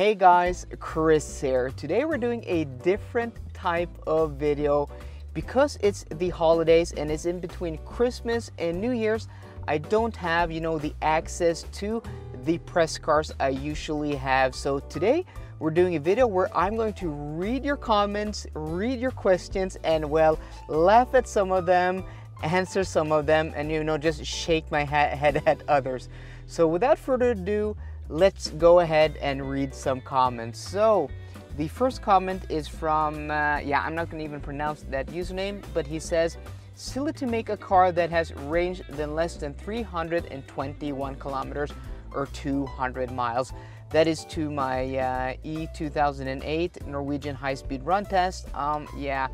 Hey guys, Kris here. Today we're doing a different type of video because it's the holidays and it's in between Christmas and New Year's. I don't have, you know, the access to the press cars I usually have. So today we're doing a video where I'm going to read your comments, read your questions, and well, laugh at some of them, answer some of them, and you know, just shake my head at others. So without further ado, let's go ahead and read some comments. So the first comment is from, uh, yeah, I'm not gonna even pronounce that username, but he says, silly to make a car that has range than less than 321 kilometers or 200 miles. That is to my uh, E2008 Norwegian high-speed run test. Um, yeah,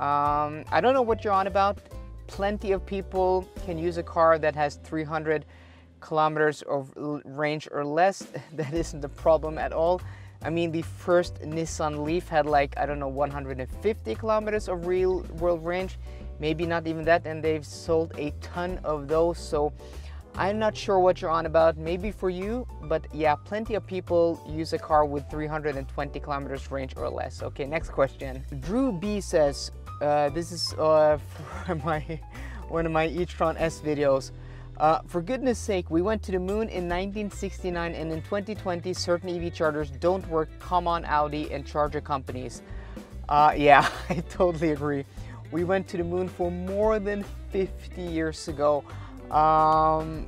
um, I don't know what you're on about. Plenty of people can use a car that has 300 kilometers of range or less. That isn't a problem at all. I mean, the first Nissan Leaf had like, I don't know, 150 kilometers of real world range, maybe not even that, and they've sold a ton of those. So I'm not sure what you're on about, maybe for you, but yeah, plenty of people use a car with 320 kilometers range or less. Okay, next question. Drew B says, uh, this is uh, my one of my e-tron S videos. Uh, for goodness sake, we went to the moon in 1969 and in 2020 certain EV chargers don't work. Come on Audi and charger companies. Uh, yeah, I totally agree. We went to the moon for more than 50 years ago. Um,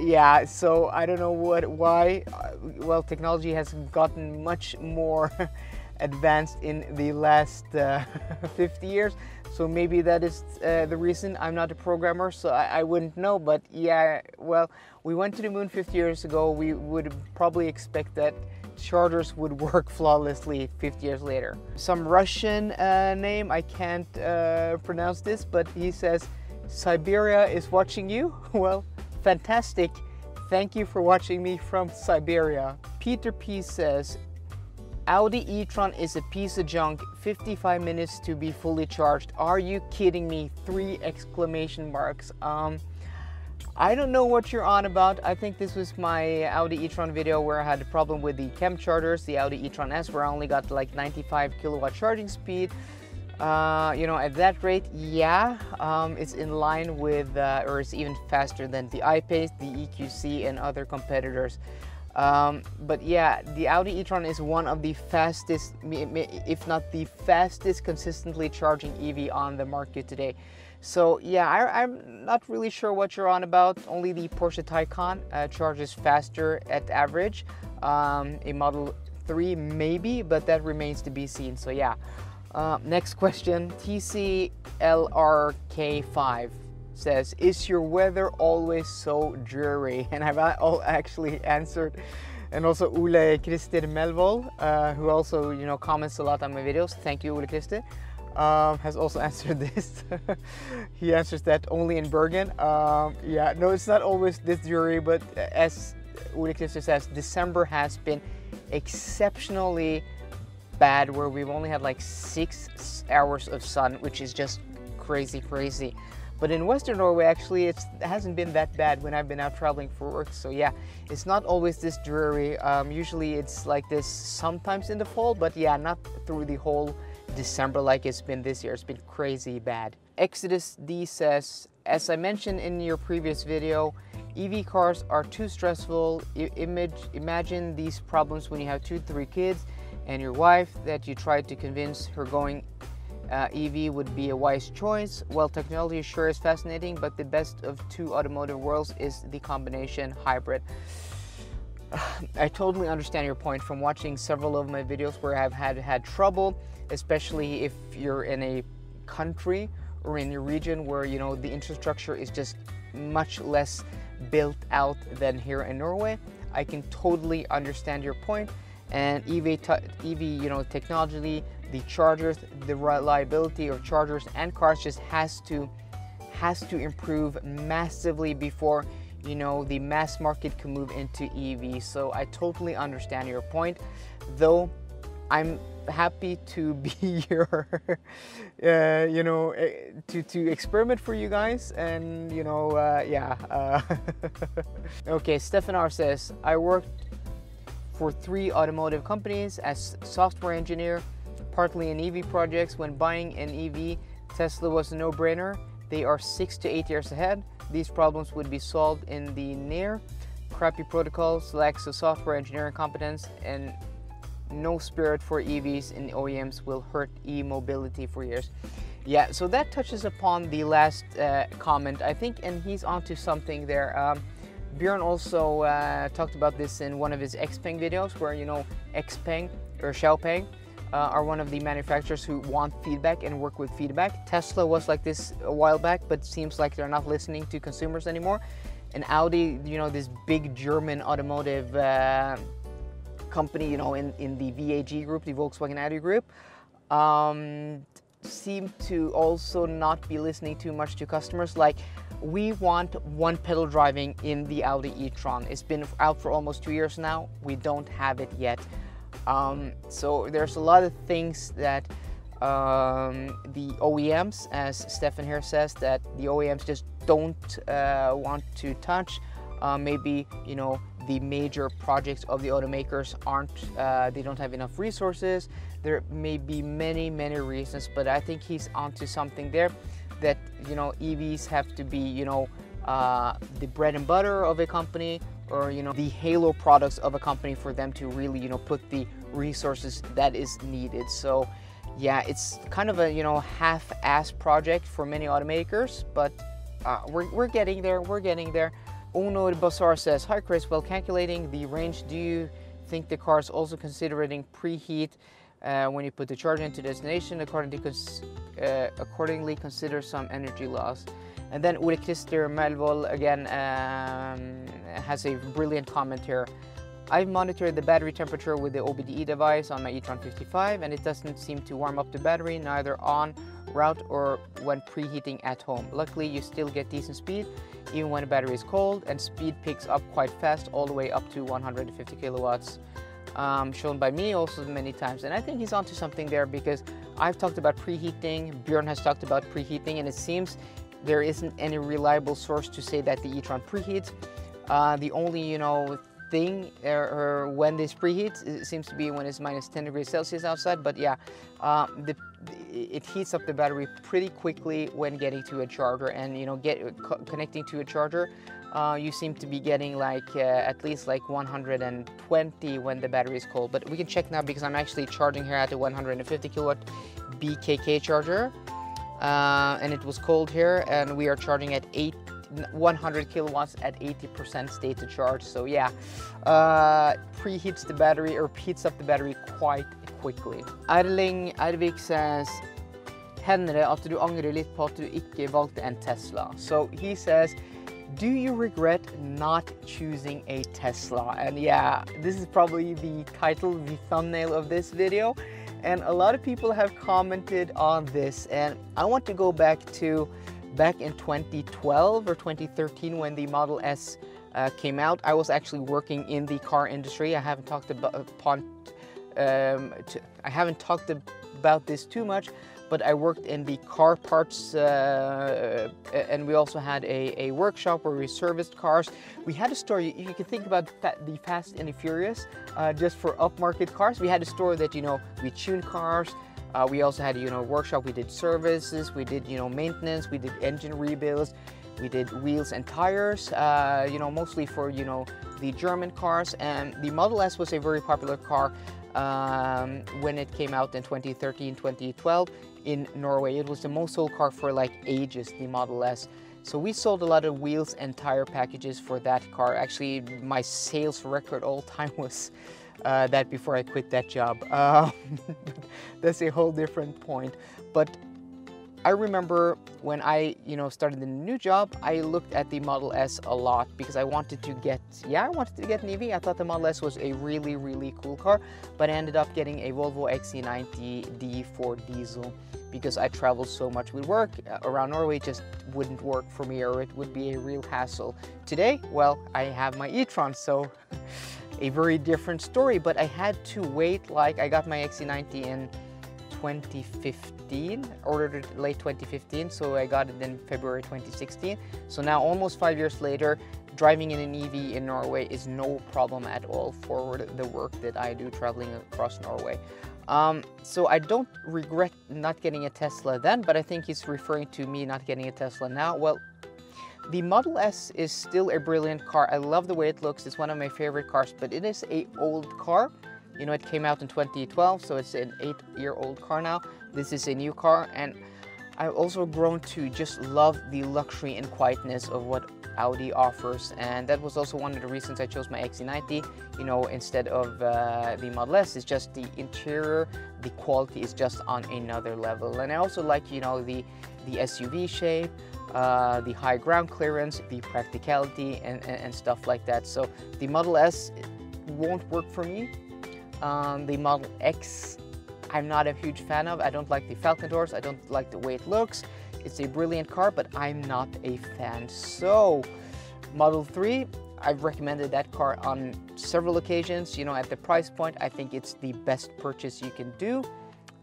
yeah, so I don't know what, why. Uh, well, technology has gotten much more advanced in the last uh, 50 years. So maybe that is uh, the reason. I'm not a programmer, so I, I, wouldn't know. But yeah, well, we went to the moon 50 years ago. We would probably expect that charters would work flawlessly 50 years later. Some Russian uh, name, I can't uh, pronounce this, but he says, Siberia is watching you. Well, fantastic. Thank you for watching me from Siberia. Peter P says, Audi e-tron is a piece of junk, 55 minutes to be fully charged. Are you kidding me? Three exclamation marks. Um, I don't know what you're on about. I think this was my Audi e-tron video where I had a problem with the chem chargers, the Audi e-tron S, where I only got like 95 kilowatt charging speed. Uh, you know, at that rate, yeah, um, it's in line with, uh, or it's even faster than the I-Pace, the EQC, and other competitors. Um, but yeah, the Audi e-tron is one of the fastest, if not the fastest consistently charging EV on the market today. So yeah, I, am not really sure what you're on about. Only the Porsche Taycan uh, charges faster at average. Um, a Model 3 maybe, but that remains to be seen. So yeah. Uh, next question, TCLRK5 says, is your weather always so dreary? And I've all actually answered and also Ole Christer Melvold, uh, who also you know comments a lot on my videos. Thank you, Ole Christer. Um, has also answered this. he answers that only in Bergen. Um, yeah, no, it's not always this dreary, but as Ole Christer says, December has been exceptionally bad, where we've only had like six hours of sun, which is just crazy, crazy. But in Western Norway, actually, it hasn't been that bad when I've been out traveling for work. So yeah, it's not always this dreary. Um, usually it's like this sometimes in the fall, but yeah, not through the whole December like it's been this year. It's been crazy bad. Exodus D says, as I mentioned in your previous video, EV cars are too stressful. image, imagine these problems when you have two, three kids and your wife that you tried to convince her going uh, EV would be a wise choice. Well, technology sure is fascinating, but the best of two automotive worlds is the combination hybrid. I totally understand your point from watching several of my videos where I've had had trouble, especially if you're in a country or in a region where you know the infrastructure is just much less built out than here in Norway. I can totally understand your point and EV, EV you know, technology the chargers, the reliability of chargers and cars just has to has to improve massively before you know the mass market can move into EV. So I totally understand your point, though I'm happy to be your uh, you know eh, to to experiment for you guys and you know uh, yeah uh, okay Stefan R says I worked for three automotive companies as software engineer, partly in EV projects. When buying an EV, Tesla was a no-brainer. They are six to eight years ahead. These problems would be solved in the near. Crappy protocols, lacks of software engineering competence, and no spirit for EVs in OEMs will hurt e-mobility for years. Yeah, so that touches upon the last uh, comment, I think, and he's onto something there. Um, Björn also uh, talked about this in one of his Xpeng videos, where you know Xpeng or Xiaopeng uh, are one of the manufacturers who want feedback and work with feedback. Tesla was like this a while back, but seems like they're not listening to consumers anymore. And Audi, you know, this big German automotive uh, company, you know, in, in the VAG group, the Volkswagen Audi group, um, seem to also not be listening too much to customers. Like, we want one pedal driving in the Audi e-tron. It's been out for almost two years now. We don't have it yet. Um, so there's a lot of things that um, the OEMs, as Stefan here says, that the OEMs just don't uh, want to touch. Uh, maybe you know the major projects of the automakers aren't, uh, they don't have enough resources. There may be many, many reasons, but I think he's onto something there that, you know, EVs have to be, you know, uh, the bread and butter of a company or, you know, the halo products of a company for them to really, you know, put the resources that is needed. So, yeah, it's kind of a, you know, half-ass project for many automakers, but uh, we're, we're getting there, we're getting there. Onur Basar says, Hi Kris, while calculating the range, do you think the car is also considering preheat uh, when you put the charger into destination, according to cons uh, accordingly consider some energy loss? And then Ole Christer Melvold again um, has a brilliant comment here. I've monitored the battery temperature with the OBD device on my e-tron 55 and it doesn't seem to warm up the battery neither on route or when preheating at home. Luckily you still get decent speed even when the battery is cold and speed picks up quite fast all the way up to 150 kilowatts um, shown by me also many times and I think he's onto something there because I've talked about preheating, Björn has talked about preheating and it seems there isn't any reliable source to say that the e-tron preheats. Uh, the only, you know, thing or, or, when this preheats, it seems to be when it's minus 10 degrees Celsius outside, but yeah, uh, the, it heats up the battery pretty quickly when getting to a charger and, you know, get co connecting to a charger. Uh, you seem to be getting like uh, at least like 120 when the battery is cold, but we can check now because I'm actually charging here at the 150 kilowatt BKK charger. Uh, and it was cold here and we are charging at 8 100 kilowatts at 80% state to charge. So yeah, uh, preheats the battery or heats up the battery quite quickly. Erling Ervik says, hender det at du angrer litt på at du ikke valgte en Tesla? So he says, do you regret not choosing a Tesla? And yeah, this is probably the title, the thumbnail of this video. And a lot of people have commented on this and I want to go back to back in 2012 or 2013 when the Model S uh, came out. I was actually working in the car industry. I haven't talked about um, I haven't talked about this too much, but I worked in the car parts uh, and we also had a, a, workshop where we serviced cars. We had a store, you, you can think about the Fast and the Furious, uh, just for upmarket cars. We had a store that, you know, we tuned cars, uh, we also had, you know, workshop. We did services, we did, you know, maintenance, we did engine rebuilds, we did wheels and tires, uh, you know, mostly for, you know, the German cars. And the Model S was a very popular car um, when it came out in 2013, 2012 in Norway. It was the most sold car for like ages, the Model S. So we sold a lot of wheels and tire packages for that car. Actually, my sales record all time was uh, that before I quit that job. Uh, that's a whole different point. But I remember when I, you know, started the new job, I looked at the Model S a lot because I wanted to get, yeah, I wanted to get an EV. I thought the Model S was a really, really cool car, but I ended up getting a Volvo XC90 D4 diesel because I travel so much with work uh, around Norway, just wouldn't work for me or it would be a real hassle. Today, well, I have my e-tron, so a very different story, but I had to wait like I got my XC90 in 2015, ordered it late 2015, so I got it in February 2016. So now almost five years later, driving in an EV in Norway is no problem at all for the work that I do traveling across Norway. Um, so I don't regret not getting a Tesla then, but I think he's referring to me not getting a Tesla now. Well, the Model S is still a brilliant car. I love the way it looks. It's one of my favorite cars, but it is a old car. You know, it came out in 2012, so it's an eight-year-old car now. This is a new car, and I've also grown to just love the luxury and quietness of what Audi offers, and that was also one of the reasons I chose my XC90, you know, instead of uh, the Model S. It's just the interior, the quality is just on another level. And I also like, you know, the, the SUV shape, uh, the high ground clearance, the practicality and, and, and, stuff like that. So the Model S won't work for me. Um, the Model X, I'm not a huge fan of. I don't like the Falcon doors. I don't like the way it looks. It's a brilliant car, but I'm not a fan. So Model 3, I've recommended that car on several occasions. You know, at the price point, I think it's the best purchase you can do.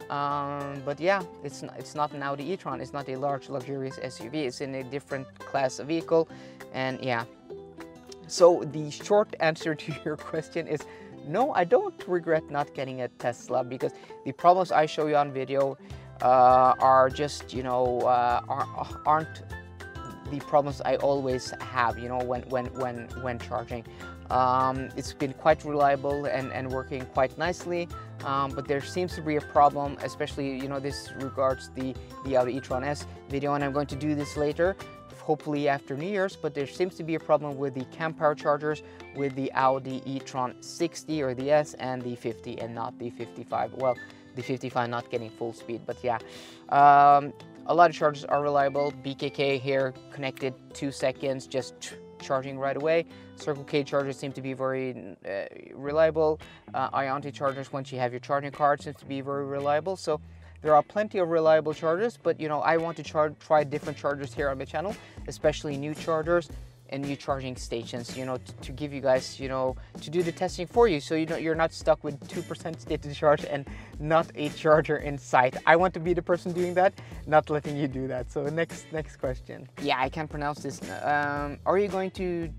Um, but yeah, it's not, it's not an Audi e-tron. It's not a large, luxurious SUV. It's in a different class of vehicle. And yeah, so the short answer to your question is no, I don't regret not getting a Tesla because the problems I show you on video uh, are just, you know, uh, aren't the problems I always have, you know, when, when, when, when charging. Um, it's been quite reliable and, and working quite nicely, um, but there seems to be a problem, especially, you know, this regards the, the Audi e-tron S video, and I'm going to do this later, hopefully after New Year's, but there seems to be a problem with the Kempower chargers with the Audi e-tron 60 or the S and the 50 and not the 55. Well, the 55 not getting full speed, but yeah. Um, a lot of chargers are reliable. BKK here connected two seconds, just charging right away. Circle K chargers seem to be very uh, reliable. Uh, Ionity chargers, once you have your charging card, seems to be very reliable. So there are plenty of reliable chargers, but you know, I want to try different chargers here on my channel, especially new chargers and new charging stations, you know, to give you guys, you know, to do the testing for you. So you know, you're not stuck with 2% state to charge and not a charger in sight. I want to be the person doing that, not letting you do that. So next, next question. Yeah, I can't pronounce this. Um, are you going to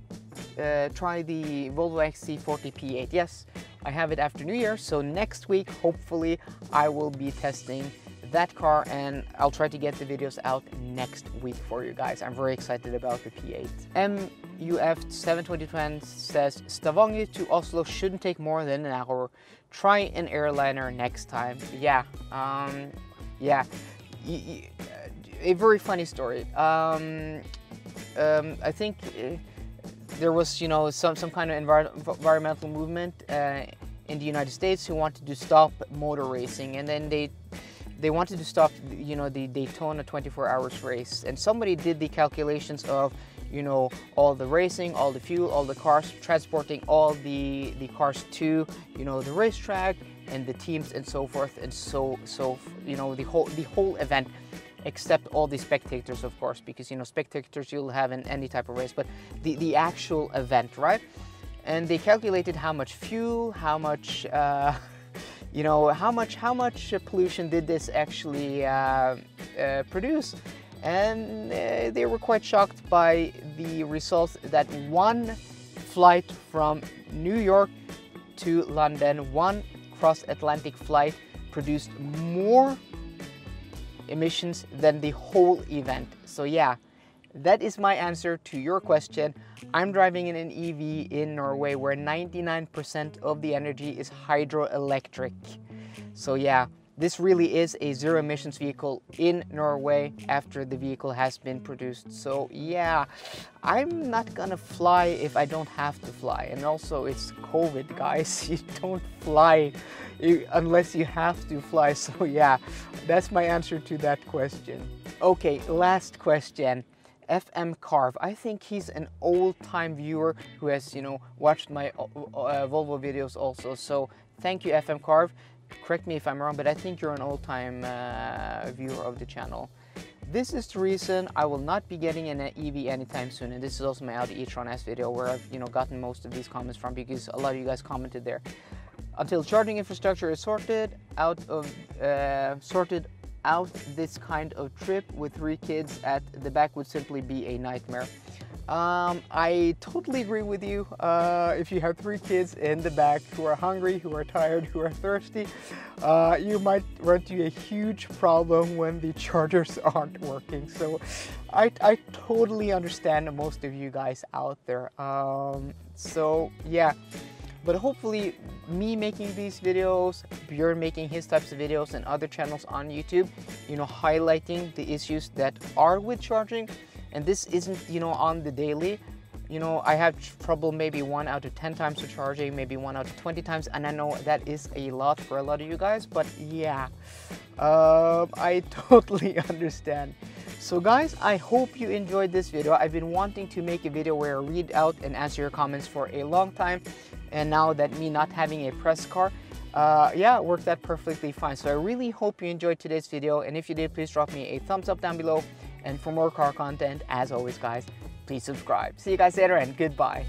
uh, try the Volvo XC40 P8? Yes, I have it after New Year. So next week, hopefully I will be testing that car and I'll try to get the videos out next week for you guys. I'm very excited about the P8. MUF72020 says Stavanger to Oslo shouldn't take more than an hour. Try an airliner next time. Yeah, um, yeah. A very funny story. Um, um, I think uh, there was, you know, some, some kind of envir environmental movement uh, in the United States who wanted to stop motor racing and then they they wanted to stop, you know, the Daytona 24 hours race. And somebody did the calculations of, you know, all the racing, all the fuel, all the cars, transporting all the, the cars to, you know, the racetrack and the teams and so forth. And so, so, you know, the whole, the whole event except all the spectators, of course, because, you know, spectators you'll have in any type of race, but the, the actual event, right? And they calculated how much fuel, how much, uh, you know, how much, how much pollution did this actually uh, uh, produce? And uh, they were quite shocked by the results that one flight from New York to London, one cross-Atlantic flight produced more emissions than the whole event. So yeah, that is my answer to your question. I'm driving in an EV in Norway where 99% of the energy is hydroelectric. So yeah, this really is a zero emissions vehicle in Norway after the vehicle has been produced. So yeah, I'm not gonna fly if I don't have to fly. And also it's COVID guys, you don't fly unless you have to fly. So yeah, that's my answer to that question. Okay, last question. FM Carve. I think he's an old-time viewer who has, you know, watched my uh, Volvo videos also. So thank you, FM Carve. Correct me if I'm wrong, but I think you're an old-time uh, viewer of the channel. This is the reason I will not be getting an EV anytime soon, and this is also my Audi e-tron S video where I've, you know, gotten most of these comments from because a lot of you guys commented there. Until charging infrastructure is sorted out of uh, sorted out this kind of trip with three kids at the back would simply be a nightmare. Um, I totally agree with you. Uh, if you have three kids in the back who are hungry, who are tired, who are thirsty, uh, you might run into a huge problem when the chargers aren't working. So I, I totally understand most of you guys out there. Um, so yeah, but hopefully me making these videos, Björn making his types of videos and other channels on YouTube, you know, highlighting the issues that are with charging and this isn't you know on the daily you know i have trouble maybe one out of 10 times of charging maybe one out of 20 times and i know that is a lot for a lot of you guys but yeah uh, i totally understand so guys i hope you enjoyed this video i've been wanting to make a video where i read out and answer your comments for a long time and now that me not having a press car uh, yeah, worked out perfectly fine. So I really hope you enjoyed today's video. And if you did, please drop me a thumbs up down below. And for more car content, as always guys, please subscribe. See you guys later and goodbye.